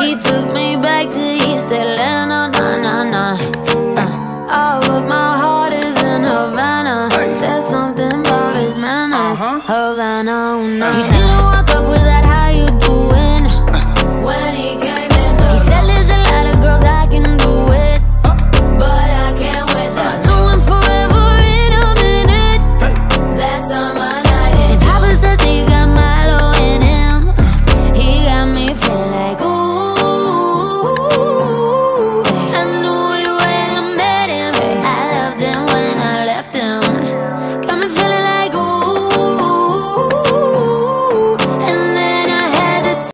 He took me back to East Atlanta, na na na. Uh, all of my heart is in Havana. There's something about his manners, Havana. Oh, no.